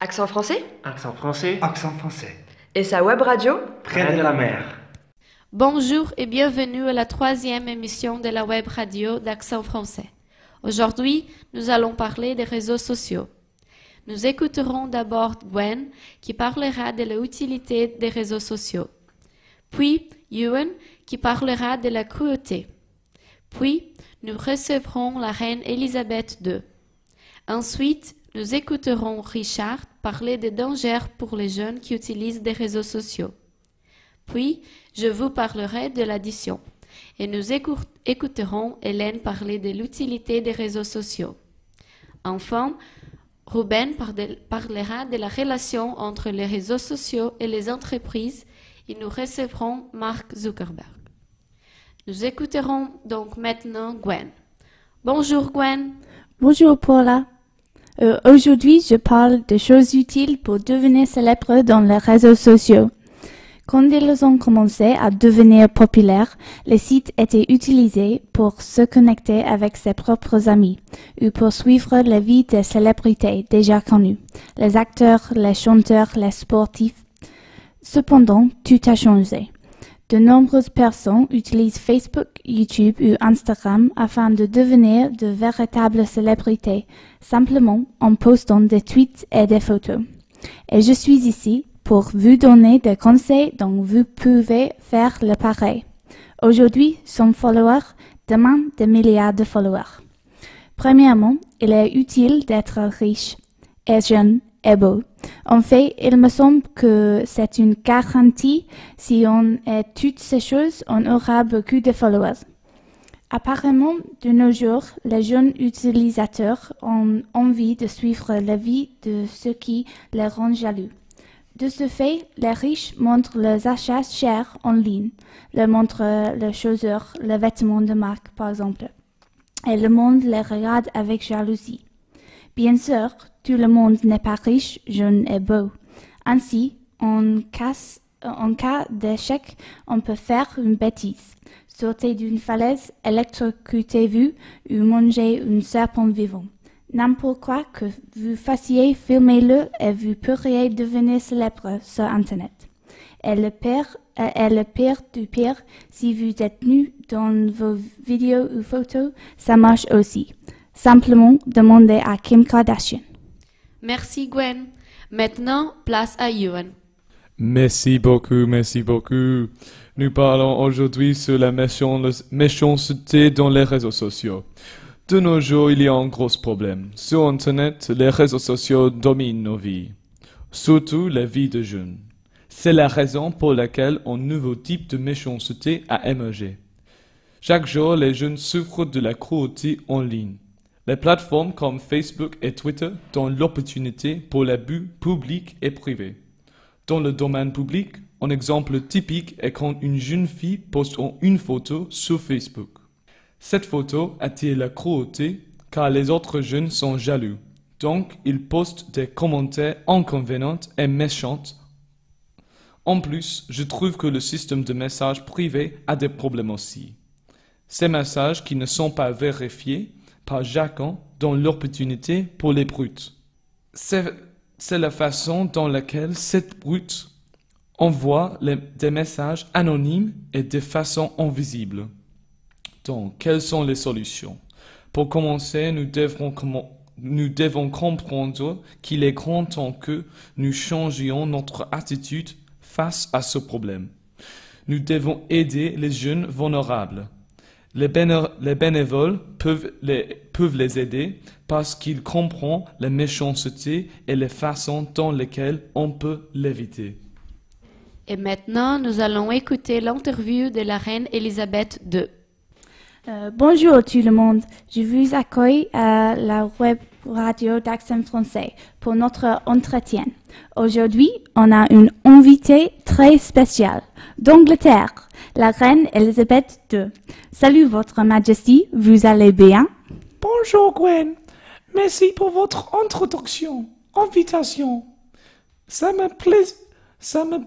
Accent français Accent français. Accent français. Et sa web radio Près de la mer. Bonjour et bienvenue à la troisième émission de la web radio d'Accent français. Aujourd'hui, nous allons parler des réseaux sociaux. Nous écouterons d'abord Gwen qui parlera de l'utilité des réseaux sociaux. Puis Ewan qui parlera de la cruauté. Puis nous recevrons la reine Elisabeth II. Ensuite, nous écouterons Richard parler des dangers pour les jeunes qui utilisent des réseaux sociaux. Puis, je vous parlerai de l'addition et nous écouterons Hélène parler de l'utilité des réseaux sociaux. Enfin, Ruben parlera de la relation entre les réseaux sociaux et les entreprises et nous recevrons Mark Zuckerberg. Nous écouterons donc maintenant Gwen. Bonjour Gwen. Bonjour Paula. Euh, Aujourd'hui, je parle de choses utiles pour devenir célèbre dans les réseaux sociaux. Quand ils ont commencé à devenir populaires, les sites étaient utilisés pour se connecter avec ses propres amis ou pour suivre la vie des célébrités déjà connues, les acteurs, les chanteurs, les sportifs. Cependant, tout a changé. De nombreuses personnes utilisent Facebook, YouTube ou Instagram afin de devenir de véritables célébrités, simplement en postant des tweets et des photos. Et je suis ici pour vous donner des conseils dont vous pouvez faire le pareil. Aujourd'hui, son follower, demain des milliards de followers. Premièrement, il est utile d'être riche et jeune beau. En fait, il me semble que c'est une garantie. Si on est toutes ces choses, on aura beaucoup de followers. Apparemment, de nos jours, les jeunes utilisateurs ont envie de suivre la vie de ceux qui les rendent jaloux. De ce fait, les riches montrent leurs achats chers en ligne, le montrent les chaussures, les vêtements de marque, par exemple. Et le monde les regarde avec jalousie. Bien sûr, tout le monde n'est pas riche, jeune et beau. Ainsi, en, en cas d'échec, on peut faire une bêtise, sauter d'une falaise, électrocuter vous ou manger un serpent vivant. N'importe quoi que vous fassiez, filmez-le et vous pourriez devenir célèbre sur Internet. Et le pire, et le pire du pire, si vous êtes nu dans vos vidéos ou photos, ça marche aussi. Simplement demandez à Kim Kardashian. Merci Gwen. Maintenant, place à Ewan. Merci beaucoup, merci beaucoup. Nous parlons aujourd'hui sur la méchanceté dans les réseaux sociaux. De nos jours, il y a un gros problème. Sur Internet, les réseaux sociaux dominent nos vies, surtout la vie de jeunes. C'est la raison pour laquelle un nouveau type de méchanceté a émergé. Chaque jour, les jeunes souffrent de la cruauté en ligne. Les plateformes comme Facebook et Twitter donnent l'opportunité pour l'abus public et privé. Dans le domaine public, un exemple typique est quand une jeune fille poste une photo sur Facebook. Cette photo attire la cruauté car les autres jeunes sont jaloux. Donc, ils postent des commentaires inconvénients et méchants. En plus, je trouve que le système de messages privés a des problèmes aussi. Ces messages qui ne sont pas vérifiés par donnent l'opportunité pour les brutes. C'est la façon dans laquelle cette brute envoie des messages anonymes et de façon invisible. Donc, quelles sont les solutions? Pour commencer, nous devons, nous devons comprendre qu'il est grand temps que nous changions notre attitude face à ce problème. Nous devons aider les jeunes vulnérables. Les, les bénévoles peuvent les, peuvent les aider parce qu'ils comprennent la méchanceté et les façons dans lesquelles on peut l'éviter. Et maintenant, nous allons écouter l'interview de la reine Elisabeth II. Euh, bonjour tout le monde, je vous accueille à la web radio d'Accent français pour notre entretien. Aujourd'hui, on a une invitée très spéciale d'Angleterre, la reine Elisabeth II. Salut votre majesté, vous allez bien? Bonjour Gwen, merci pour votre introduction, invitation. Ça me plaît, ça me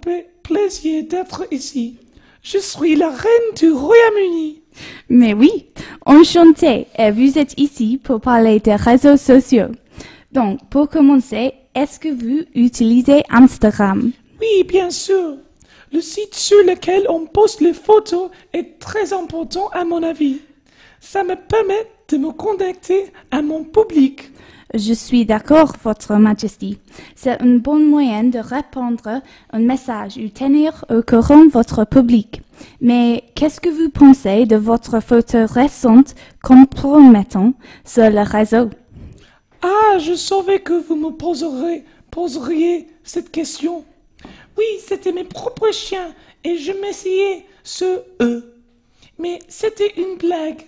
plaisir d'être ici. Je suis la reine du Royaume-Uni. Mais oui, enchanté. Et vous êtes ici pour parler des réseaux sociaux. Donc, pour commencer, est-ce que vous utilisez Instagram? Oui, bien sûr. Le site sur lequel on poste les photos est très important à mon avis. Ça me permet de me connecter à mon public. Je suis d'accord, Votre Majesté. C'est un bon moyen de répondre un message ou tenir au courant votre public. Mais qu'est-ce que vous pensez de votre photo récente compromettant sur le réseau? Ah, je savais que vous me poseriez cette question. Oui, c'était mes propres chiens et je m'essayais ce eux. Mais c'était une blague.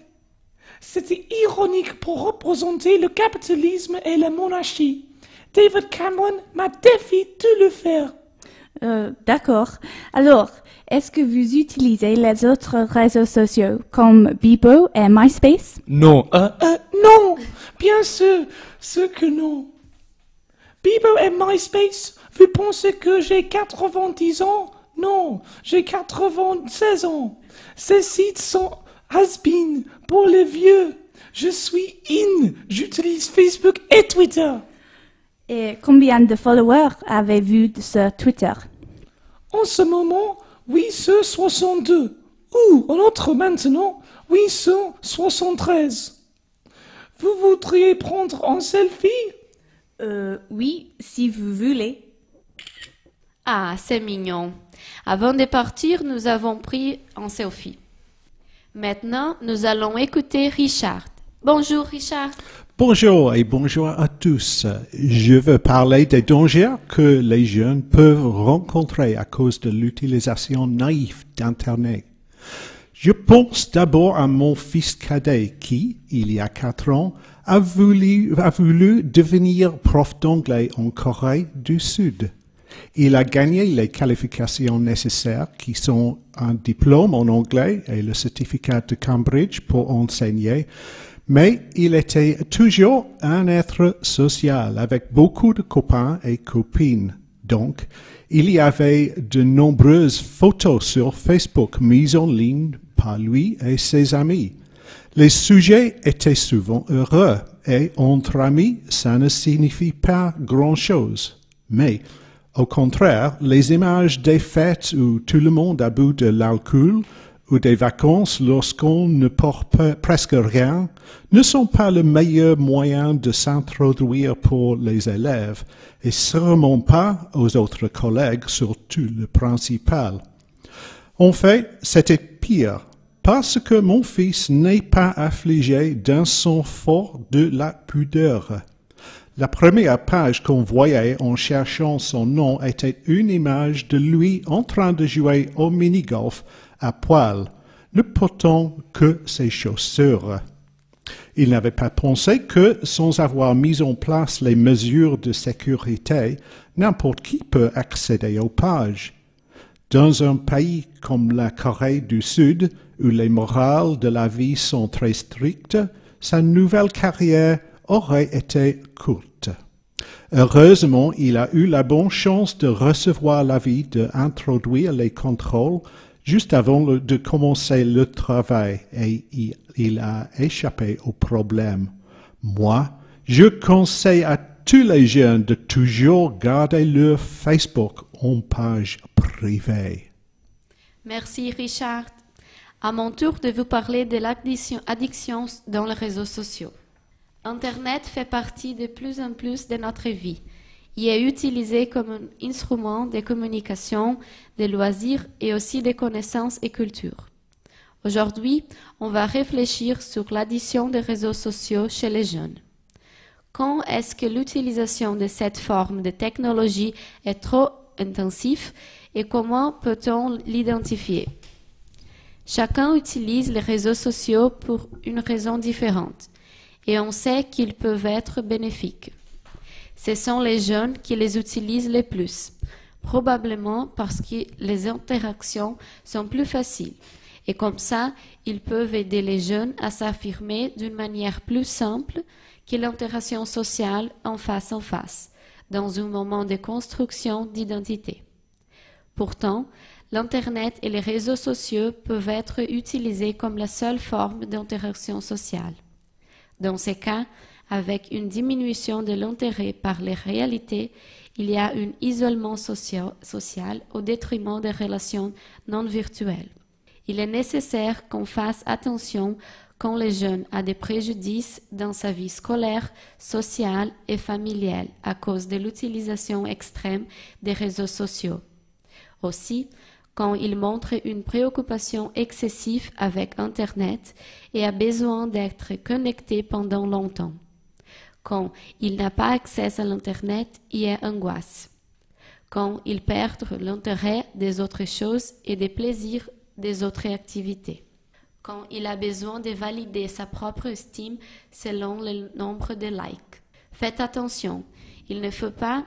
C'était ironique pour représenter le capitalisme et la monarchie. David Cameron m'a défié de le faire. Euh, D'accord. Alors, est-ce que vous utilisez les autres réseaux sociaux comme Bebo et MySpace? Non, ah, Euh, non, bien sûr, ce que non. Bebo et MySpace, vous pensez que j'ai 90 ans? Non, j'ai 96 ans. Ces sites sont has-been pour les vieux. Je suis in. J'utilise Facebook et Twitter. Et combien de followers avez-vous sur Twitter? En ce moment, 862. Ou, en autre maintenant, 873. Vous voudriez prendre un selfie? Euh, oui, si vous voulez. Ah, c'est mignon. Avant de partir, nous avons pris un selfie. Maintenant, nous allons écouter Richard. Bonjour Richard. Bonjour et bonjour à tous. Je veux parler des dangers que les jeunes peuvent rencontrer à cause de l'utilisation naïve d'Internet. Je pense d'abord à mon fils cadet qui, il y a quatre ans, a voulu, a voulu devenir prof d'anglais en Corée du Sud. Il a gagné les qualifications nécessaires qui sont un diplôme en anglais et le certificat de Cambridge pour enseigner, mais il était toujours un être social avec beaucoup de copains et copines. Donc, il y avait de nombreuses photos sur Facebook mises en ligne par lui et ses amis. Les sujets étaient souvent heureux et entre amis, ça ne signifie pas grand-chose. Mais, au contraire, les images des fêtes où tout le monde a bu de l'alcool ou des vacances lorsqu'on ne porte presque rien ne sont pas le meilleur moyen de s'introduire pour les élèves et sûrement pas aux autres collègues, surtout le principal. En fait, c'était pire, parce que mon fils n'est pas affligé d'un sang fort de la pudeur. La première page qu'on voyait en cherchant son nom était une image de lui en train de jouer au mini-golf à poil, ne portant que ses chaussures. Il n'avait pas pensé que, sans avoir mis en place les mesures de sécurité, n'importe qui peut accéder aux pages. Dans un pays comme la Corée du Sud, où les morales de la vie sont très strictes, sa nouvelle carrière aurait été courte. Heureusement, il a eu la bonne chance de recevoir l'avis d'introduire les contrôles juste avant de commencer le travail et il, il a échappé au problème. Moi, je conseille à tous les jeunes de toujours garder leur Facebook en page privée. Merci Richard. À mon tour de vous parler de l'addiction addiction dans les réseaux sociaux. Internet fait partie de plus en plus de notre vie. Il est utilisé comme un instrument de communication, de loisirs et aussi de connaissances et culture. Aujourd'hui, on va réfléchir sur l'addition des réseaux sociaux chez les jeunes. Quand est-ce que l'utilisation de cette forme de technologie est trop intensive et comment peut-on l'identifier? Chacun utilise les réseaux sociaux pour une raison différente et on sait qu'ils peuvent être bénéfiques. Ce sont les jeunes qui les utilisent le plus, probablement parce que les interactions sont plus faciles et comme ça, ils peuvent aider les jeunes à s'affirmer d'une manière plus simple que l'interaction sociale en face en face, dans un moment de construction d'identité. Pourtant, l'Internet et les réseaux sociaux peuvent être utilisés comme la seule forme d'interaction sociale. Dans ces cas, avec une diminution de l'intérêt par les réalités, il y a un isolement social au détriment des relations non virtuelles. Il est nécessaire qu'on fasse attention quand le jeune a des préjudices dans sa vie scolaire, sociale et familiale à cause de l'utilisation extrême des réseaux sociaux. Aussi, quand il montre une préoccupation excessive avec Internet et a besoin d'être connecté pendant longtemps. Quand il n'a pas accès à l'Internet, il a angoisse. Quand il perd l'intérêt des autres choses et des plaisirs des autres activités. Quand il a besoin de valider sa propre estime selon le nombre de likes. Faites attention, il ne faut pas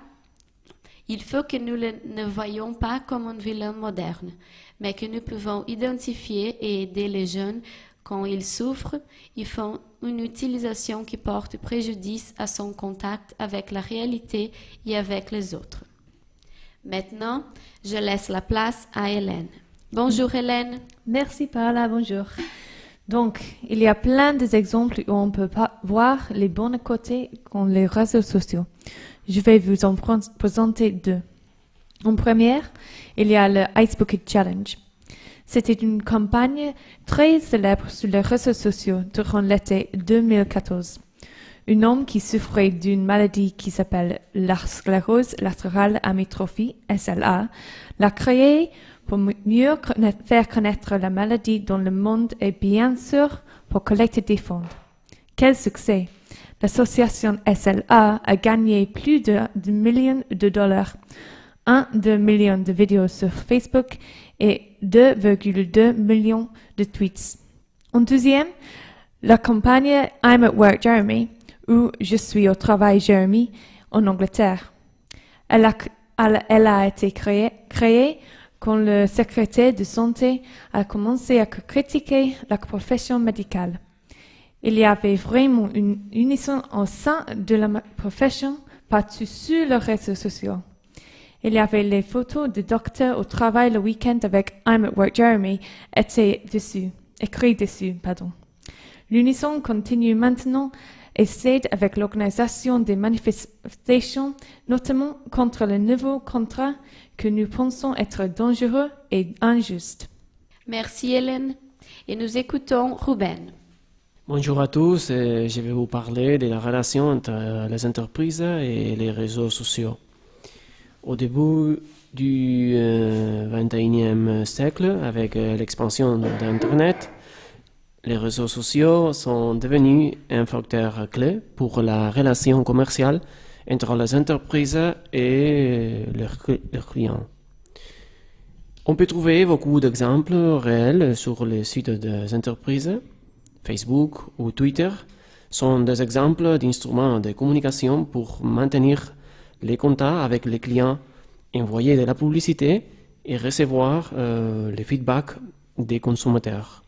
il faut que nous le- ne voyions pas comme un vilain moderne, mais que nous pouvons identifier et aider les jeunes quand ils souffrent, ils font une utilisation qui porte préjudice à son contact avec la réalité et avec les autres. Maintenant, je laisse la place à Hélène. Bonjour Hélène. Merci Paola, bonjour. Donc, il y a plein d'exemples où on peut voir les bons côtés qu'ont les réseaux sociaux. Je vais vous en pr- présenter deux. En première, il y a le Ice Bucket Challenge. C'était une campagne très célèbre sur les réseaux sociaux durant l'été 2014. Un homme qui souffrait d'une maladie qui s'appelle la sclérose latérale amytrophie, SLA, l'a créé pour mieux faire connaître la maladie dans le monde et bien sûr pour collecter des fonds. Quel succès! L'association SLA a gagné plus de, de millions de dollars, 1,2 million de vidéos sur Facebook et 2,2 millions de tweets. En deuxième, la campagne I'm at Work Jeremy, ou Je suis au travail Jeremy, en Angleterre. Elle a, elle, a été créée quand le secrétaire de santé a commencé à critiquer la profession médicale. Il y avait vraiment une unisson au sein de la profession partout sur les réseaux sociaux. Il y avait les photos de docteurs au travail le week-end avec I'm at work Jeremy dessus, écrit dessus, pardon. L'unisson continue maintenant et s'aide avec l'organisation des manifestations, notamment contre le nouveau contrat que nous pensons être dangereux et injuste. Merci Hélène. Et nous écoutons Ruben. Bonjour à tous, euh, je vais vous parler de la relation entre les entreprises et les réseaux sociaux. Au début du euh, 21e siècle, avec euh, l'expansion d'Internet, les réseaux sociaux sont devenus un facteur clé pour la relation commerciale entre les entreprises et leurs clients. On peut trouver beaucoup d'exemples réels sur les sites des entreprises. Facebook ou Twitter sont des exemples d'instruments de communication pour maintenir les contacts avec les clients, envoyer de la publicité et recevoir euh, les feedbacks des consommateurs.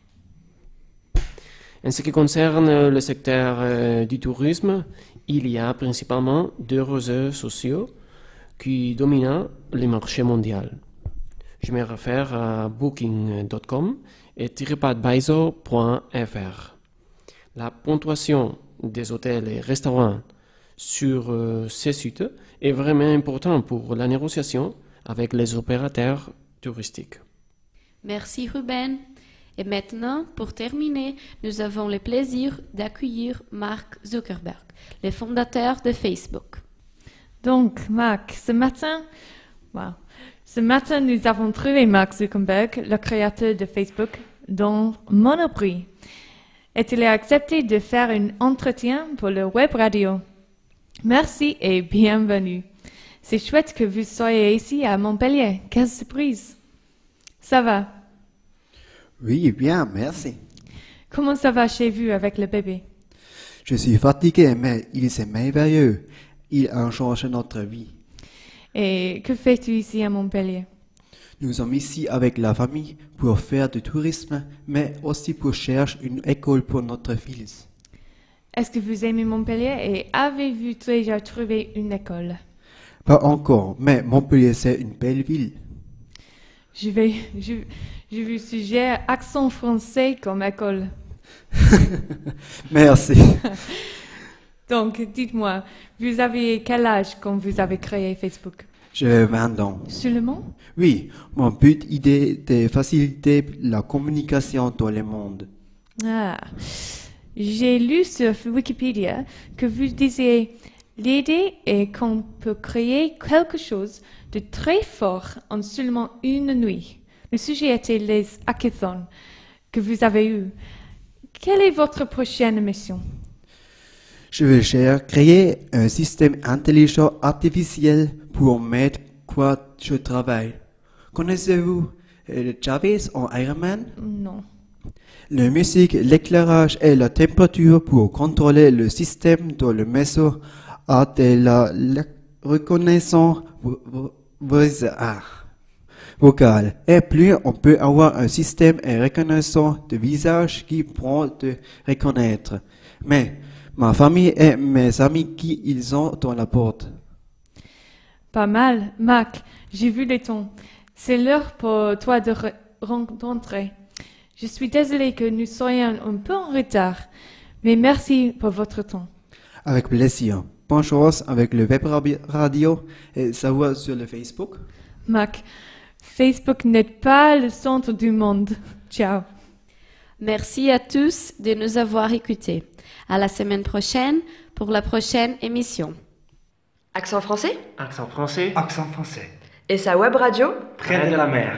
En ce qui concerne le secteur euh, du tourisme, il y a principalement deux réseaux sociaux qui dominent le marché mondial. Je me réfère à Booking.com et TripAdvisor.fr. La ponctuation des hôtels et restaurants sur euh, ces sites est vraiment importante pour la négociation avec les opérateurs touristiques. Merci Ruben. Et maintenant, pour terminer, nous avons le plaisir d'accueillir Mark Zuckerberg, le fondateur de Facebook. Donc, Marc, ce matin, wow. ce matin, nous avons trouvé Mark Zuckerberg, le créateur de Facebook, dans Monoprix. Et il a accepté de faire un entretien pour le web radio? Merci et bienvenue. C'est chouette que vous soyez ici à Montpellier. Quelle surprise. Ça va? Oui, bien, merci. Comment ça va chez vous avec le bébé? Je suis fatigué, mais il est merveilleux. Il a changé notre vie. Et que fais-tu ici à Montpellier? Nous sommes ici avec la famille pour faire du tourisme, mais aussi pour chercher une école pour notre fils. Est-ce que vous aimez Montpellier et avez-vous déjà trouvé une école? Pas encore, mais Montpellier, c'est une belle ville. Je vais, je, je vous suggère accent français comme école. Merci. Donc, dites-moi, vous avez quel âge quand vous avez créé Facebook? 20 ans. Seulement? Oui, mon but idée de faciliter la communication dans le monde. Ah. J'ai lu sur Wikipédia que vous disiez l'idée est qu'on peut créer quelque chose de très fort en seulement une nuit. Le sujet était les hackathons que vous avez eus? Quelle est votre prochaine mission? Je cher- créer un système intelligent artificiel pour m'aider quoi je travaille. Connaissez-vous euh, Jarvis en Iron Man? Non. La musique, l'éclairage et la température pour contrôler le système dans le maison a de la, la reconnaissance vocale. Et plus on peut avoir un système de reconnaissance de visage qui prend de reconnaître. Mais ma famille et mes amis qui ils ont dans la porte. Pas mal. Mac, j'ai vu les tons. C'est l'heure pour toi de re- rencontrer. Je suis désolée que nous soyons un peu en retard, mais merci pour votre temps. Avec plaisir. Bonne chance avec le web radio et savoir sur le Facebook. Mac, Facebook n'est pas le centre du monde. Ciao. Merci à tous de nous avoir écoutés. À la semaine prochaine pour la prochaine émission. Accent français? Accent français Accent français. et sa web radio? Près de la mer.